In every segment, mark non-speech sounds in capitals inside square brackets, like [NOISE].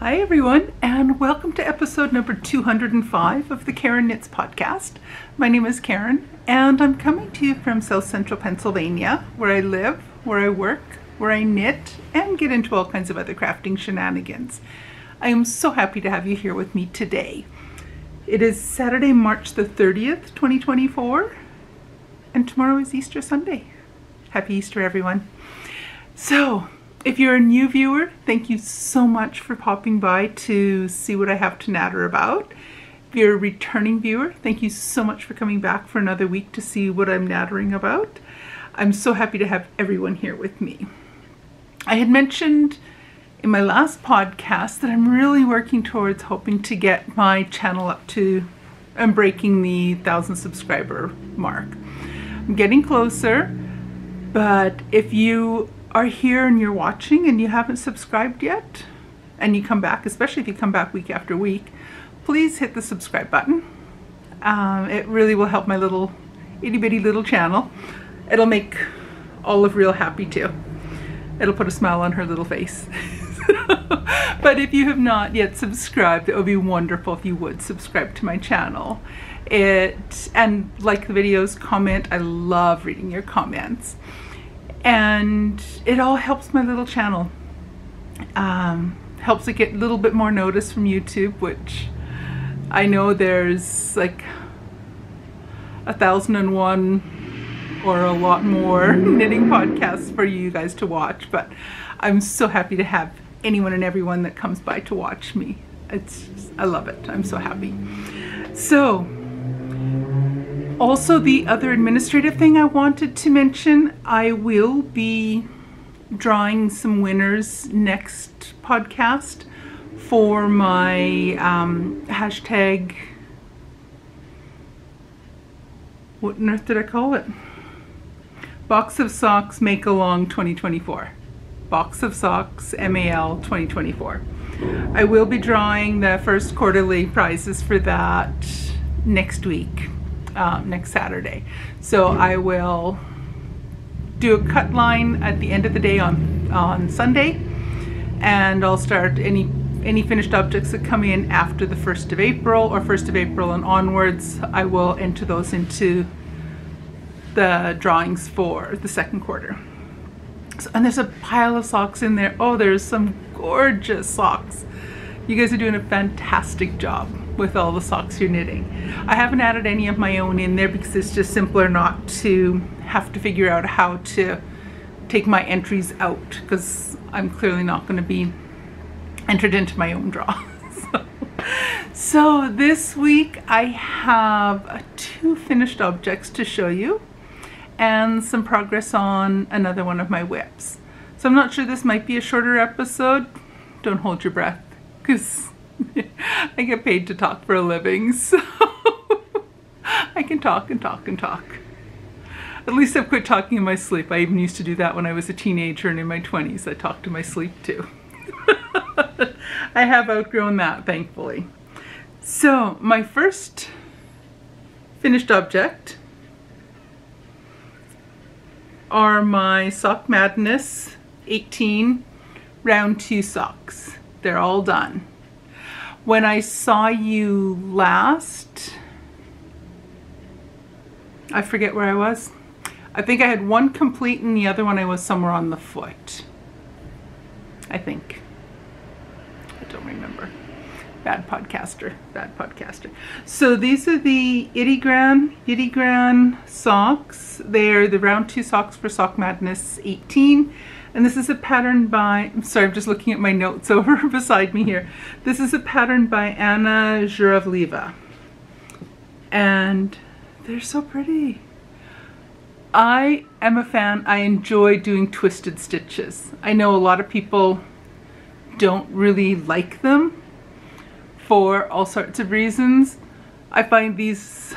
Hi, everyone, and welcome to episode number 205 of the Karen Knits podcast. My name is Karen, and I'm coming to you from South Central Pennsylvania, where I live, where I work, where I knit, and get into all kinds of other crafting shenanigans. I am so happy to have you here with me today. It is Saturday, March the 30th, 2024, and tomorrow is Easter Sunday. Happy Easter, everyone. So, if you're a new viewer, thank you so much for popping by to see what I have to natter about. If you're a returning viewer, thank you so much for coming back for another week to see what I'm nattering about. I'm so happy to have everyone here with me. I had mentioned in my last podcast that I'm really working towards hoping to get my channel up to and breaking the 1000 subscriber mark. I'm getting closer, but if you are here and you're watching and you haven't subscribed yet, and you come back, especially if you come back week after week, please hit the subscribe button. Um, it really will help my little itty bitty little channel. It'll make Olive real happy too. It'll put a smile on her little face. [LAUGHS] but if you have not yet subscribed, it would be wonderful if you would subscribe to my channel. It and like the videos, comment. I love reading your comments and it all helps my little channel. Um, helps it get a little bit more notice from YouTube, which I know there's like a thousand and one or a lot more [LAUGHS] knitting podcasts for you guys to watch, but I'm so happy to have anyone and everyone that comes by to watch me. It's just, I love it. I'm so happy. So also, the other administrative thing I wanted to mention, I will be drawing some winners next podcast for my um, hashtag. What on earth did I call it? Box of Socks Make Along 2024. Box of Socks MAL 2024. I will be drawing the first quarterly prizes for that next week um, next Saturday. So I will do a cut line at the end of the day on on Sunday, and I'll start any any finished objects that come in after the 1st of April or 1st of April and onwards, I will enter those into the drawings for the second quarter. So, and there's a pile of socks in there. Oh, there's some gorgeous socks. You guys are doing a fantastic job with all the socks you're knitting. I haven't added any of my own in there because it's just simpler not to have to figure out how to take my entries out because I'm clearly not going to be entered into my own draw. so, [LAUGHS] so this week I have two finished objects to show you and some progress on another one of my WIPs. So I'm not sure this might be a shorter episode. Don't hold your breath because [LAUGHS] I get paid to talk for a living, [LAUGHS] so I can talk and talk and talk. At least I've quit talking in my sleep. I even used to do that when I was a teenager and in my 20s. I talked in my sleep too. [LAUGHS] I have outgrown that, thankfully. So, my first finished object are my Sock Madness 18 round 2 socks. They're all done when I saw you last, I forget where I was. I think I had one complete and the other one I was somewhere on the foot. I think. I don't remember. Bad podcaster, bad podcaster. So these are the Yttygran, Itty Gran socks. They're the round two socks for Sock Madness 18. And this is a pattern by, I'm sorry, I'm just looking at my notes [LAUGHS] over beside me here. This is a pattern by Anna Zhuravleva. And they're so pretty. I am a fan. I enjoy doing twisted stitches. I know a lot of people don't really like them for all sorts of reasons. I find these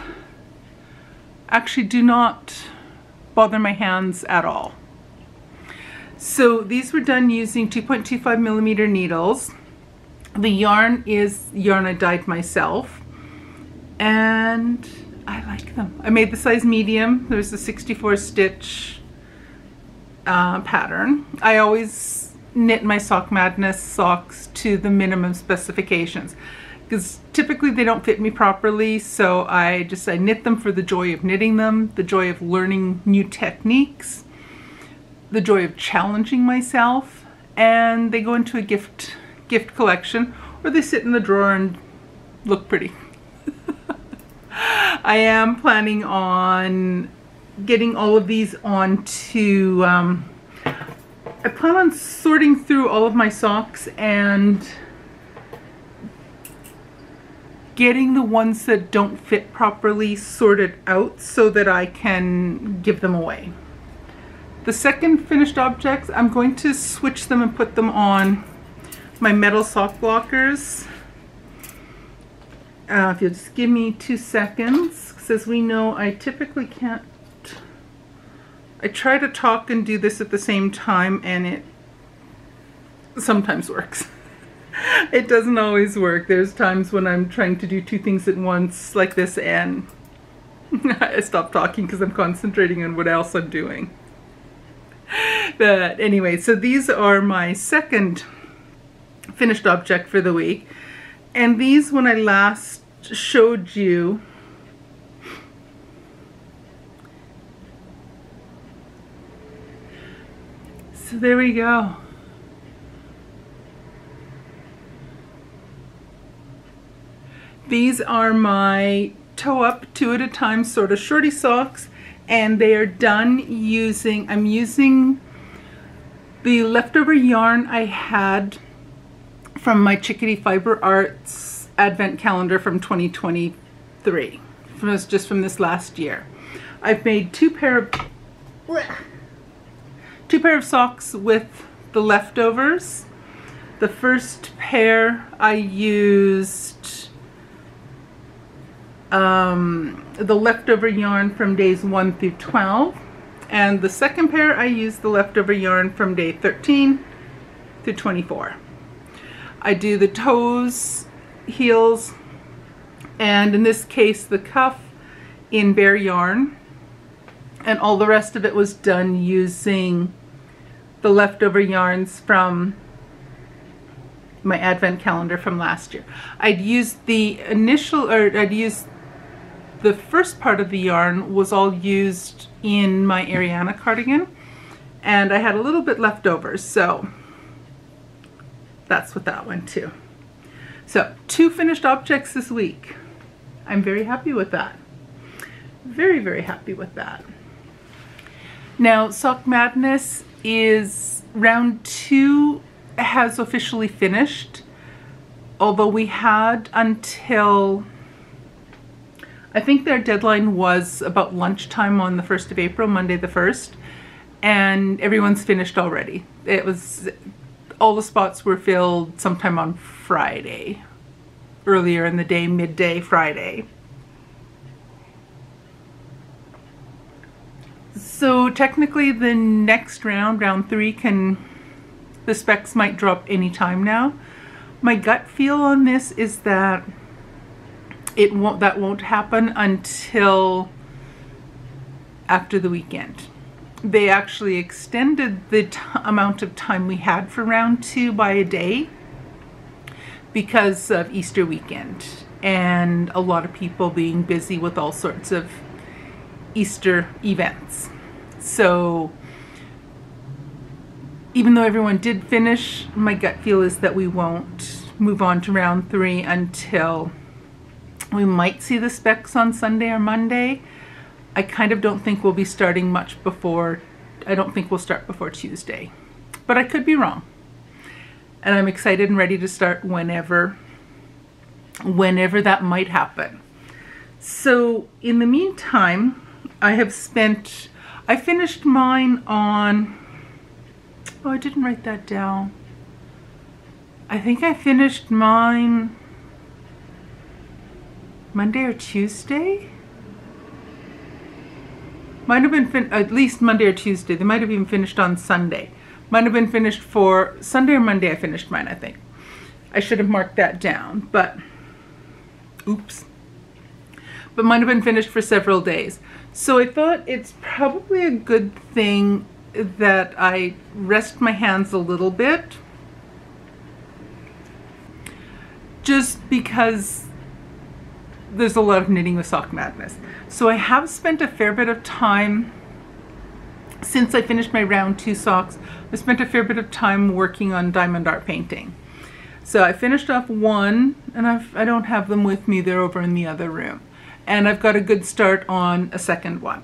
actually do not bother my hands at all. So these were done using 2.25 millimeter needles. The yarn is yarn I dyed myself and I like them. I made the size medium. There's a 64 stitch uh, pattern. I always knit my Sock Madness socks to the minimum specifications because typically they don't fit me properly so I just I knit them for the joy of knitting them, the joy of learning new techniques, the joy of challenging myself and they go into a gift gift collection or they sit in the drawer and look pretty. [LAUGHS] I am planning on getting all of these onto um, I plan on sorting through all of my socks and getting the ones that don't fit properly sorted out so that I can give them away. The second finished objects, I'm going to switch them and put them on my metal sock blockers. Uh, if you'll just give me two seconds, because as we know, I typically can't I try to talk and do this at the same time and it sometimes works. [LAUGHS] it doesn't always work. There's times when I'm trying to do two things at once like this and [LAUGHS] I stop talking because I'm concentrating on what else I'm doing. But anyway, so these are my second finished object for the week. And these, when I last showed you, So there we go. These are my toe up two at a time sort of shorty socks and they are done using, I'm using the leftover yarn I had from my Chickadee Fiber Arts advent calendar from 2023. From just from this last year. I've made two pair of two pair of socks with the leftovers. The first pair I used um, the leftover yarn from days 1 through 12 and the second pair I used the leftover yarn from day 13 through 24. I do the toes, heels, and in this case the cuff in bare yarn and all the rest of it was done using the leftover yarns from my advent calendar from last year. I'd used the initial, or I'd used the first part of the yarn was all used in my Ariana cardigan and I had a little bit left over so that's what that went to. So two finished objects this week. I'm very happy with that. Very, very happy with that. Now, Sock Madness is round two has officially finished, although we had until I think their deadline was about lunchtime on the 1st of April, Monday the 1st, and everyone's finished already. It was, all the spots were filled sometime on Friday, earlier in the day, midday Friday. So technically the next round, round three, can the specs might drop anytime now. My gut feel on this is that it won't that won't happen until after the weekend. They actually extended the amount of time we had for round two by a day because of Easter weekend and a lot of people being busy with all sorts of Easter events. So even though everyone did finish, my gut feel is that we won't move on to round three until we might see the specs on Sunday or Monday. I kind of don't think we'll be starting much before, I don't think we'll start before Tuesday. But I could be wrong. And I'm excited and ready to start whenever, whenever that might happen. So in the meantime, I have spent, I finished mine on Oh, I didn't write that down. I think I finished mine Monday or Tuesday? Might have been fin at least Monday or Tuesday. They might have even finished on Sunday. Might have been finished for Sunday or Monday I finished mine, I think. I should have marked that down, but oops. But might have been finished for several days. So I thought it's probably a good thing that I rest my hands a little bit just because there's a lot of knitting with sock madness. So I have spent a fair bit of time since I finished my round two socks. I spent a fair bit of time working on diamond art painting. So I finished off one and I've, I don't have them with me, they're over in the other room. And I've got a good start on a second one.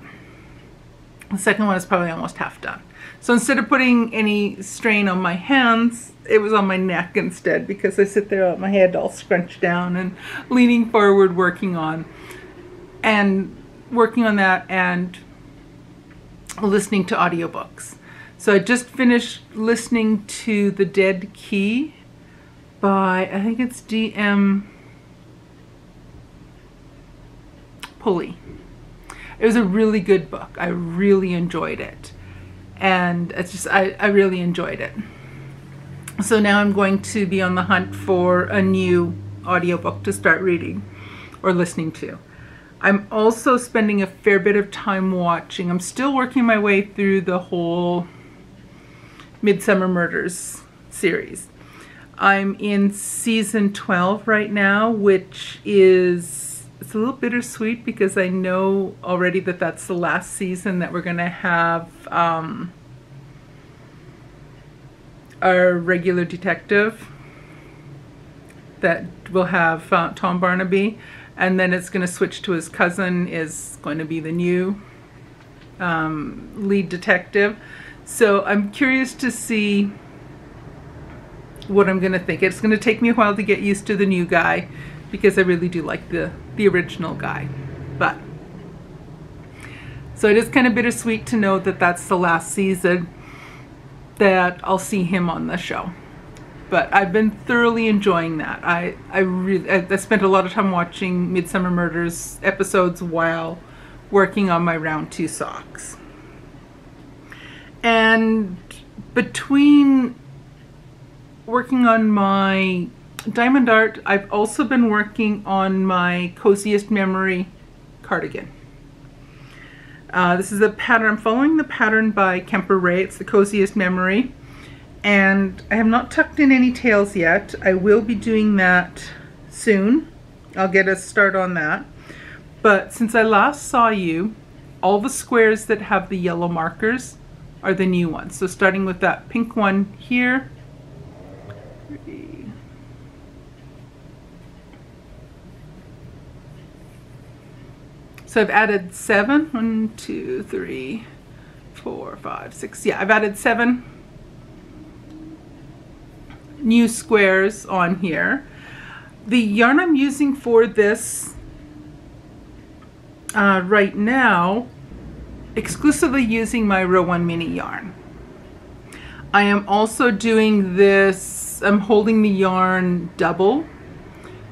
The second one is probably almost half done. So instead of putting any strain on my hands, it was on my neck instead because I sit there with my head all scrunched down and leaning forward working on and working on that and listening to audiobooks. So I just finished listening to The Dead Key by, I think it's D.M. Pulley. It was a really good book. I really enjoyed it. And it's just, I, I really enjoyed it. So now I'm going to be on the hunt for a new audiobook to start reading or listening to. I'm also spending a fair bit of time watching. I'm still working my way through the whole Midsomer Murders series. I'm in season 12 right now, which is it's a little bittersweet because I know already that that's the last season that we're going to have um, our regular detective that will have uh, Tom Barnaby and then it's going to switch to his cousin is going to be the new um, lead detective. So I'm curious to see what I'm going to think. It's going to take me a while to get used to the new guy because I really do like the, the original guy. But so it is kind of bittersweet to know that that's the last season that I'll see him on the show but I've been thoroughly enjoying that. I I really I spent a lot of time watching Midsomer Murders episodes while working on my round two socks. And between working on my diamond art, I've also been working on my coziest memory cardigan. Uh, this is a pattern, I'm following the pattern by Kemper Ray, it's the coziest memory and I have not tucked in any tails yet. I will be doing that soon. I'll get a start on that. But since I last saw you, all the squares that have the yellow markers are the new ones. So starting with that pink one here. So I've added seven. One, two, three, four, five, six. Yeah, I've added seven new squares on here. The yarn I'm using for this uh, right now, exclusively using my row one mini yarn. I am also doing this, I'm holding the yarn double.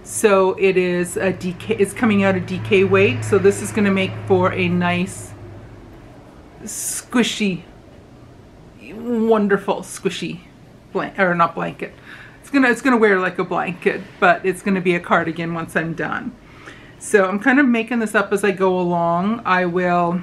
So it is a DK, it's coming out a DK weight. So this is gonna make for a nice, squishy, wonderful squishy blanket, or not blanket. It's gonna, it's gonna wear like a blanket, but it's gonna be a cardigan once I'm done. So I'm kind of making this up as I go along. I will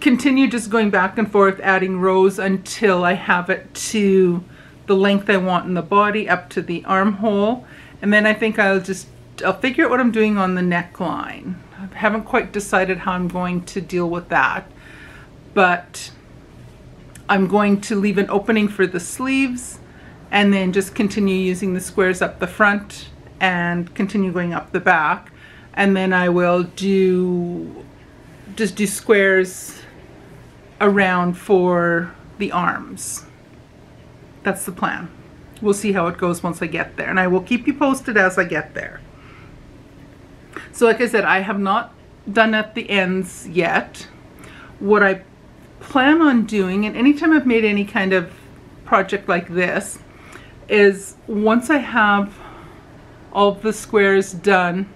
continue just going back and forth adding rows until I have it to the length I want in the body up to the armhole. And then I think I'll just, I'll figure out what I'm doing on the neckline. I haven't quite decided how I'm going to deal with that. But I'm going to leave an opening for the sleeves and then just continue using the squares up the front and continue going up the back. And then I will do, just do squares around for the arms. That's the plan. We'll see how it goes once I get there. And I will keep you posted as I get there. So like I said, I have not done at the ends yet. What I plan on doing, and anytime I've made any kind of project like this, is once I have all the squares done,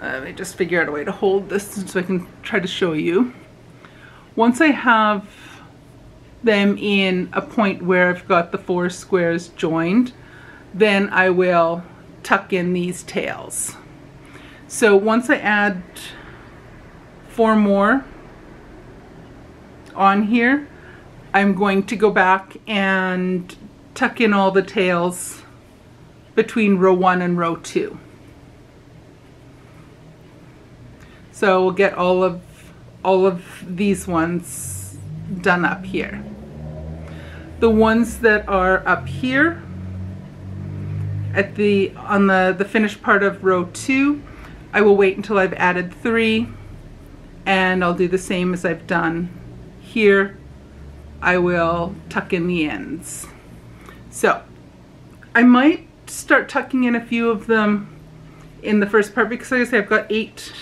uh, let me just figure out a way to hold this so I can try to show you. Once I have them in a point where I've got the four squares joined, then I will tuck in these tails. So once I add four more on here, I'm going to go back and tuck in all the tails between row one and row two. So we'll get all of all of these ones done up here. The ones that are up here at the on the the finished part of row two I will wait until I've added three and I'll do the same as I've done here. I will tuck in the ends. So I might start tucking in a few of them in the first part because like I say I've got eight.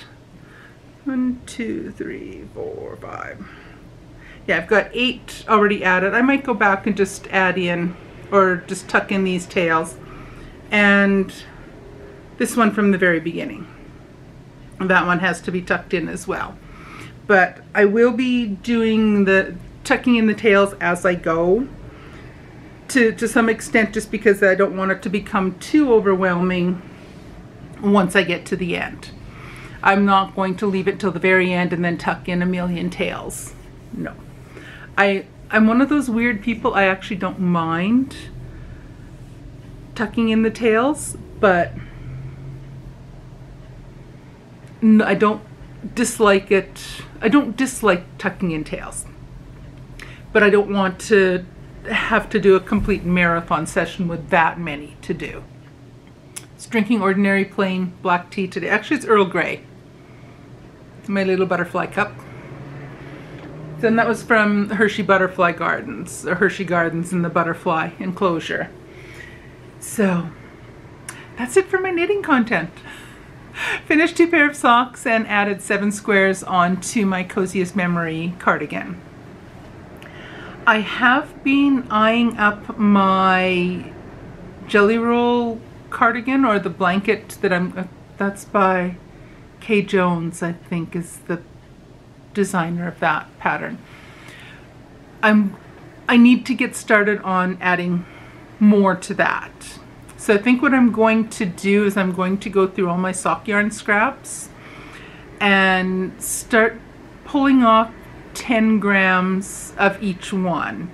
One two three four five yeah I've got eight already added I might go back and just add in or just tuck in these tails and this one from the very beginning. That one has to be tucked in as well. But I will be doing the tucking in the tails as I go to, to some extent just because I don't want it to become too overwhelming once I get to the end. I'm not going to leave it till the very end and then tuck in a million tails. No. I, I'm one of those weird people, I actually don't mind tucking in the tails, but I don't dislike it. I don't dislike tucking in tails, but I don't want to have to do a complete marathon session with that many to do. It's drinking ordinary plain black tea today. Actually, it's Earl Grey. It's my little butterfly cup. Then that was from Hershey Butterfly Gardens, or Hershey Gardens in the butterfly enclosure. So that's it for my knitting content. Finished two pair of socks and added seven squares onto my Coziest Memory cardigan. I have been eyeing up my Jelly Roll cardigan or the blanket that I'm, uh, that's by Kay Jones, I think is the designer of that pattern. I'm, I need to get started on adding more to that. So I think what I'm going to do is I'm going to go through all my sock yarn scraps and start pulling off 10 grams of each one.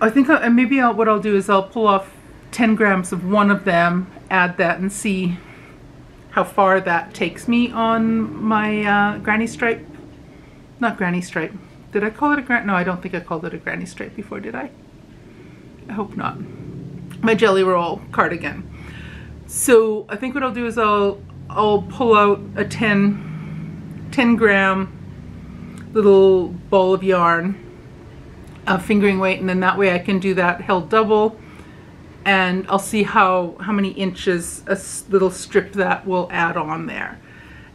I think I, maybe I'll, what I'll do is I'll pull off 10 grams of one of them, add that and see how far that takes me on my uh, granny stripe. Not granny stripe. Did I call it a gran? No, I don't think I called it a granny stripe before, did I? I hope not. My Jelly Roll cardigan. So I think what I'll do is I'll I'll pull out a 10, 10 gram little ball of yarn, a fingering weight, and then that way I can do that held double and I'll see how, how many inches a little strip that will add on there.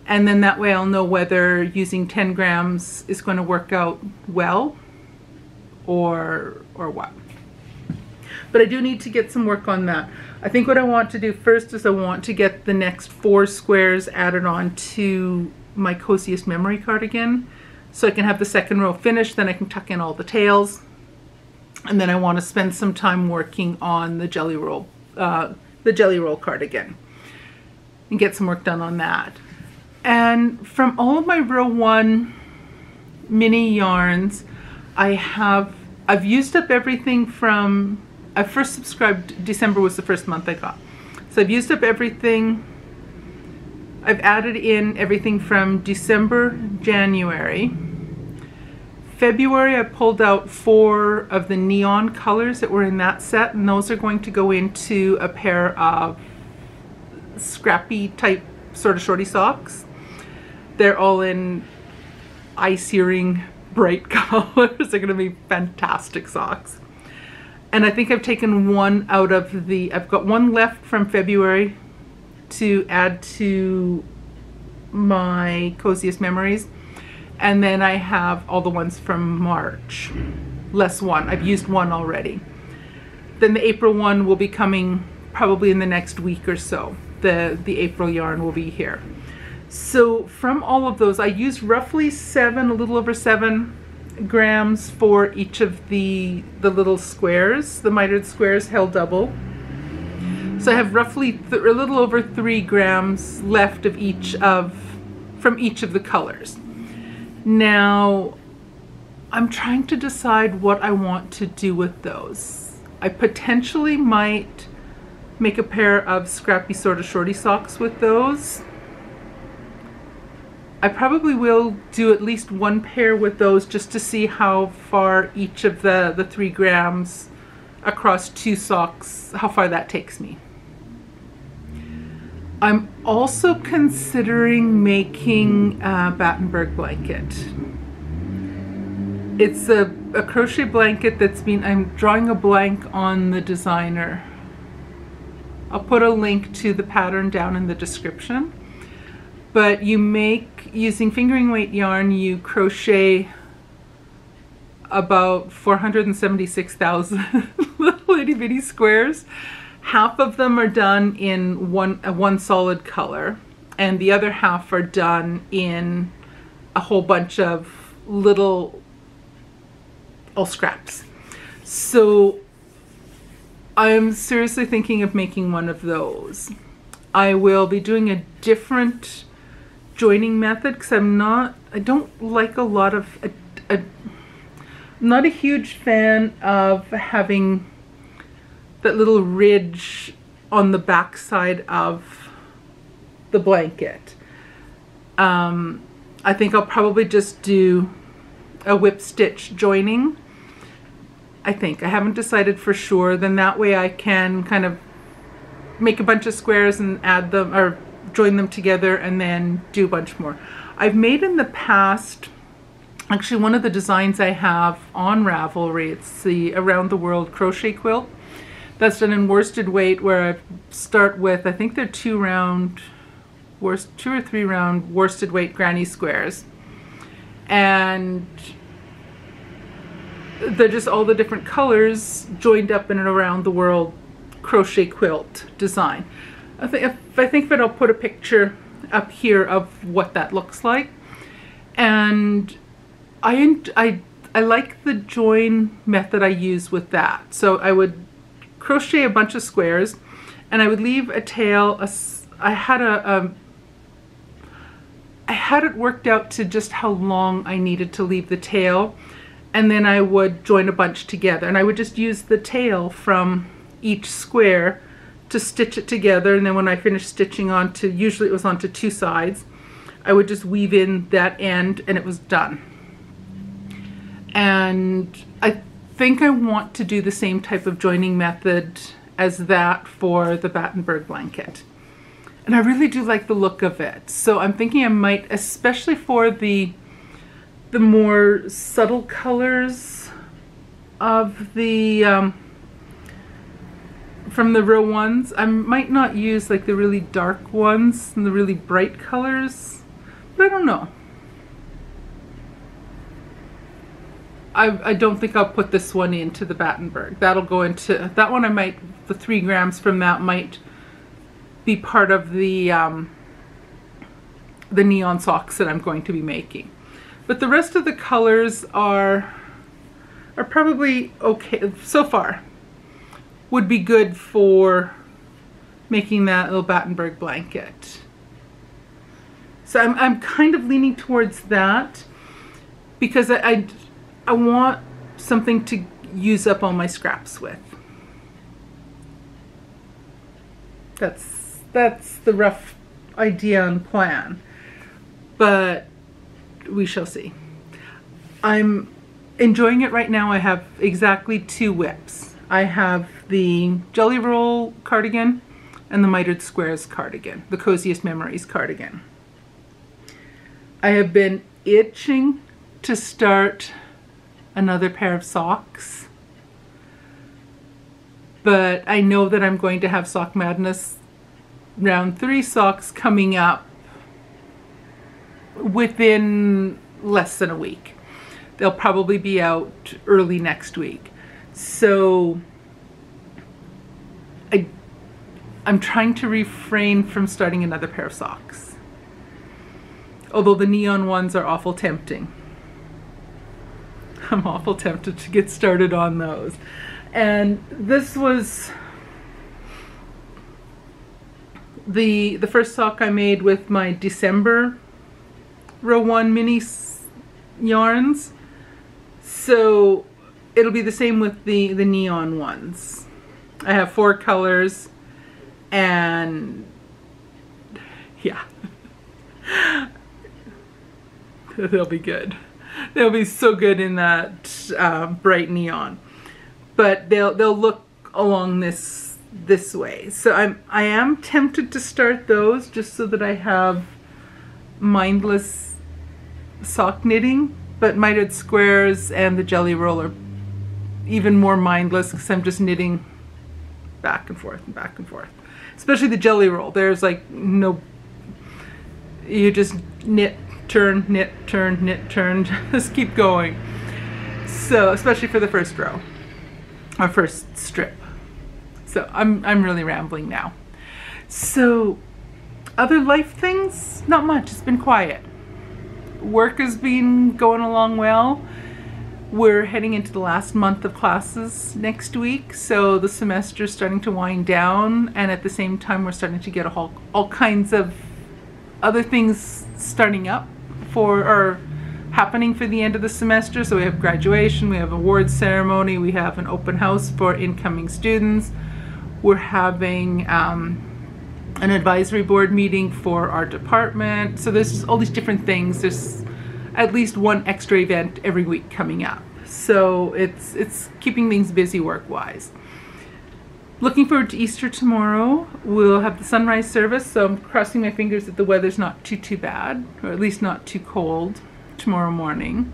And then that way I'll know whether using 10 grams is going to work out well or, or what but I do need to get some work on that. I think what I want to do first is I want to get the next four squares added on to my coziest memory cardigan so I can have the second row finished, then I can tuck in all the tails. And then I want to spend some time working on the jelly roll, uh, the jelly roll cardigan and get some work done on that. And from all of my row one mini yarns, I have, I've used up everything from I first subscribed, December was the first month I got. So I've used up everything. I've added in everything from December, January. February I pulled out four of the neon colors that were in that set and those are going to go into a pair of scrappy type sort of shorty socks. They're all in eye-searing bright [LAUGHS] colors. They're going to be fantastic socks and I think I've taken one out of the, I've got one left from February to add to my coziest memories. And then I have all the ones from March, less one. I've used one already. Then the April one will be coming probably in the next week or so. The, the April yarn will be here. So from all of those, I used roughly seven, a little over seven grams for each of the, the little squares, the mitered squares held double. So I have roughly a little over three grams left of each of, from each of the colors. Now, I'm trying to decide what I want to do with those. I potentially might make a pair of scrappy sort of shorty socks with those. I probably will do at least one pair with those just to see how far each of the, the three grams across two socks, how far that takes me. I'm also considering making a Battenberg blanket. It's a, a crochet blanket that's been, I'm drawing a blank on the designer. I'll put a link to the pattern down in the description. But you make, using fingering weight yarn, you crochet about 476,000 [LAUGHS] little itty bitty squares. Half of them are done in one, uh, one solid color and the other half are done in a whole bunch of little all scraps. So I'm seriously thinking of making one of those. I will be doing a different joining method because I'm not, I don't like a lot of, a, a, I'm not a huge fan of having that little ridge on the back side of the blanket. Um, I think I'll probably just do a whip stitch joining. I think. I haven't decided for sure. Then that way I can kind of make a bunch of squares and add them or join them together and then do a bunch more. I've made in the past, actually one of the designs I have on Ravelry, it's the Around the World crochet quilt. That's done in worsted weight where I start with, I think they're two round, worst, two or three round worsted weight granny squares and they're just all the different colors joined up in and around the world crochet quilt design. I think if I think that I'll put a picture up here of what that looks like. And I, I, I like the join method I use with that. So I would crochet a bunch of squares and I would leave a tail. A, I had a, a I had it worked out to just how long I needed to leave the tail and then I would join a bunch together and I would just use the tail from each square to stitch it together and then when I finished stitching onto, usually it was onto two sides, I would just weave in that end and it was done. And I think I want to do the same type of joining method as that for the Battenberg blanket and I really do like the look of it. So I'm thinking I might, especially for the the more subtle colors of the um, from the real ones, I might not use like the really dark ones and the really bright colors, but I don't know. I, I don't think I'll put this one into the Battenberg. That'll go into, that one I might, the three grams from that might be part of the um, the neon socks that I'm going to be making. But the rest of the colors are are probably okay so far. Would be good for making that little Battenberg blanket. So I'm, I'm kind of leaning towards that because I, I, I want something to use up all my scraps with. That's that's the rough idea and plan. But we shall see. I'm enjoying it right now. I have exactly two WIPs. I have the Jelly Roll cardigan and the Mitered Squares cardigan, the Coziest Memories cardigan. I have been itching to start another pair of socks, but I know that I'm going to have sock madness round three socks coming up within less than a week. They'll probably be out early next week. So I, I'm trying to refrain from starting another pair of socks. Although the neon ones are awful tempting. I'm awful tempted to get started on those. And this was the the first sock I made with my December row one mini yarns. So it'll be the same with the, the neon ones. I have four colors and yeah. [LAUGHS] They'll be good. [LAUGHS] They'll be so good in that uh, bright neon. But they'll they'll look along this this way. So I'm I am tempted to start those just so that I have mindless sock knitting, but mitered squares and the jelly roll are even more mindless because I'm just knitting back and forth and back and forth. Especially the jelly roll. There's like no you just knit, turn, knit, turn, knit, turn, [LAUGHS] just keep going. So, especially for the first row, our first strip. So I'm, I'm really rambling now. So, other life things, not much, it's been quiet. Work has been going along well. We're heading into the last month of classes next week, so the semester is starting to wind down, and at the same time, we're starting to get all, all kinds of other things starting up for or happening for the end of the semester. So we have graduation, we have awards ceremony, we have an open house for incoming students. We're having um, an advisory board meeting for our department. So there's all these different things. There's at least one extra event every week coming up. So it's it's keeping things busy work-wise. Looking forward to Easter tomorrow. We'll have the sunrise service, so I'm crossing my fingers that the weather's not too, too bad, or at least not too cold tomorrow morning.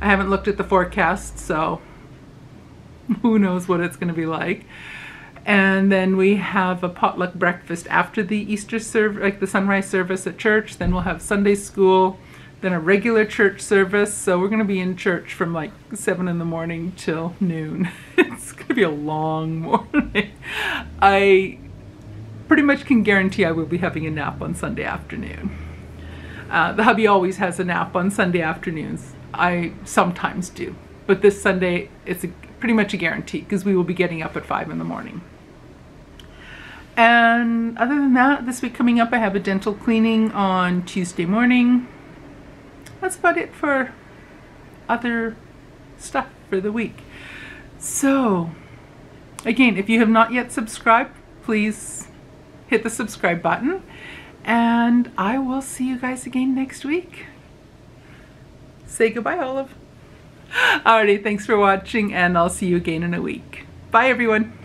I haven't looked at the forecast, so [LAUGHS] who knows what it's going to be like. And then we have a potluck breakfast after the Easter service, like the sunrise service at church. Then we'll have Sunday school then a regular church service. So we're going to be in church from like 7 in the morning till noon. [LAUGHS] it's going to be a long [LAUGHS] morning. I pretty much can guarantee I will be having a nap on Sunday afternoon. Uh, the hubby always has a nap on Sunday afternoons. I sometimes do. But this Sunday, it's a, pretty much a guarantee because we will be getting up at 5 in the morning. And other than that, this week coming up, I have a dental cleaning on Tuesday morning that's about it for other stuff for the week. So, again, if you have not yet subscribed, please hit the subscribe button. And I will see you guys again next week. Say goodbye, Olive. [GASPS] Alrighty, thanks for watching, and I'll see you again in a week. Bye, everyone.